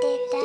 Did. that.